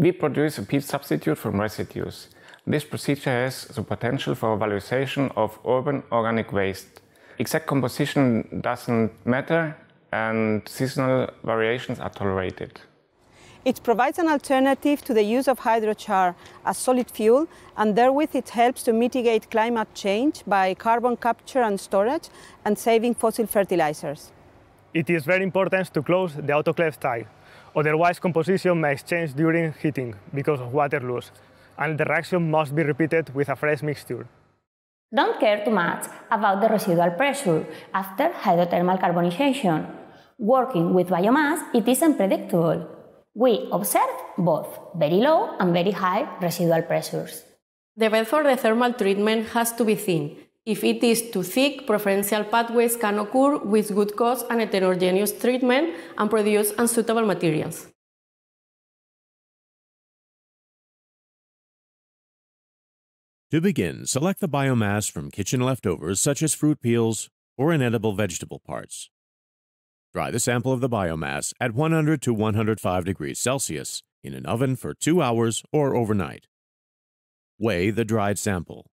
We produce a peat substitute from residues. This procedure has the potential for valorization of urban organic waste. Exact composition doesn't matter and seasonal variations are tolerated. It provides an alternative to the use of hydrochar as solid fuel, and therewith it helps to mitigate climate change by carbon capture and storage and saving fossil fertilizers. It is very important to close the autoclave tight, otherwise composition may change during heating because of water loss, and the reaction must be repeated with a fresh mixture. Don't care too much about the residual pressure after hydrothermal carbonization. Working with biomass, it is unpredictable. We observe both very low and very high residual pressures. The bed for the thermal treatment has to be thin. If it is too thick, preferential pathways can occur with good cost and heterogeneous treatment and produce unsuitable materials. To begin, select the biomass from kitchen leftovers such as fruit peels or inedible vegetable parts. Dry the sample of the biomass at 100 to 105 degrees Celsius in an oven for two hours or overnight. Weigh the dried sample.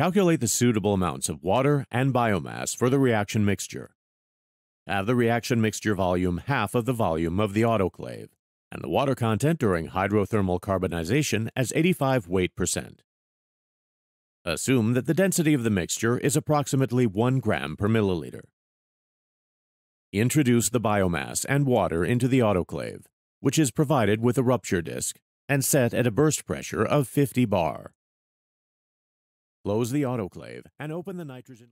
Calculate the suitable amounts of water and biomass for the reaction mixture. Have the reaction mixture volume half of the volume of the autoclave, and the water content during hydrothermal carbonization as 85 weight percent. Assume that the density of the mixture is approximately 1 gram per milliliter. Introduce the biomass and water into the autoclave, which is provided with a rupture disc and set at a burst pressure of 50 bar. Close the autoclave and open the nitrogen.